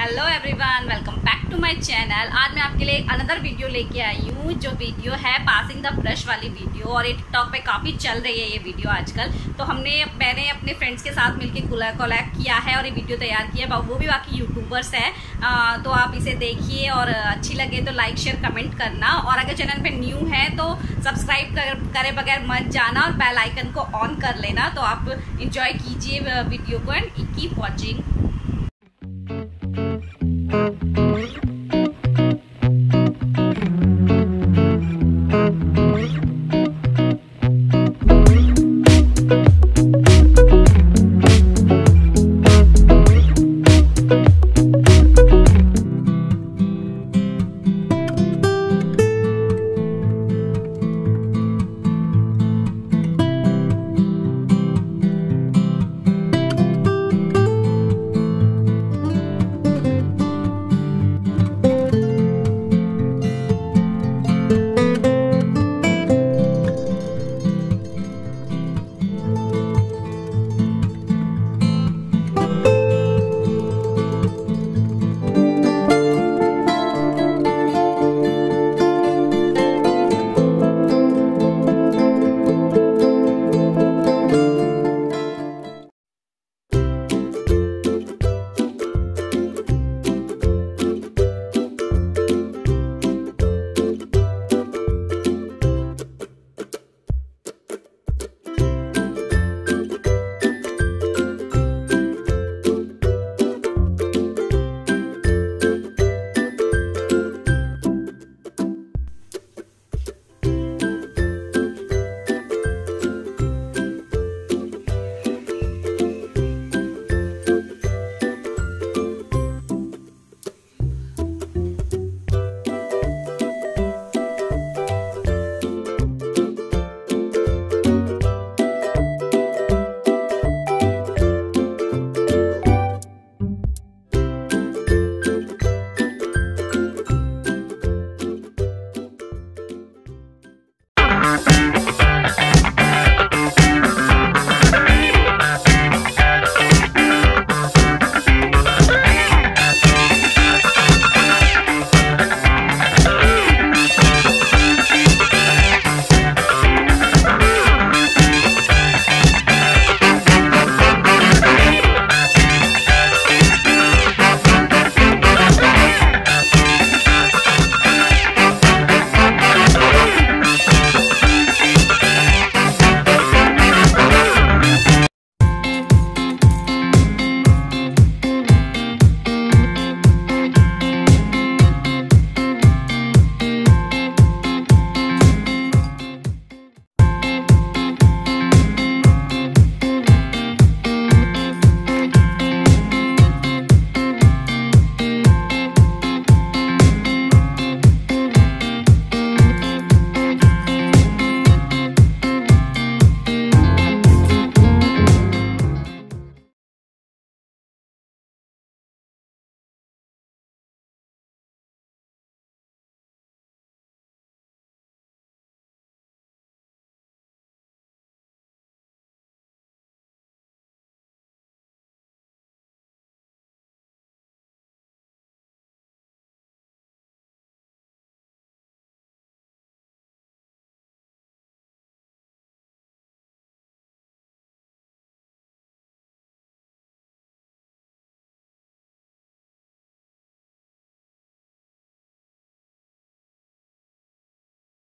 Hello everyone welcome back to my channel आज मैं आपके लिए अनदर वीडियो लेके आई हूँ जो वीडियो है पासिंग द ब्रश वाली वीडियो और ये टिकटॉक पे काफ़ी चल रही है ये वीडियो आजकल। तो हमने मैंने अपने फ्रेंड्स के साथ मिलकर कोलैक्ट किया है और ये वीडियो तैयार किया है। वो भी बाकी यूट्यूबर्स है। आ, तो आप इसे देखिए और अच्छी लगे तो लाइक शेयर कमेंट करना। और अगर चैनल पर न्यू है तो सब्सक्राइब कर, करे बगैर मत जाना और बेल आइकन को ऑन कर लेना। तो आप इंजॉय कीजिए वीडियो को एंड कीप वॉचिंग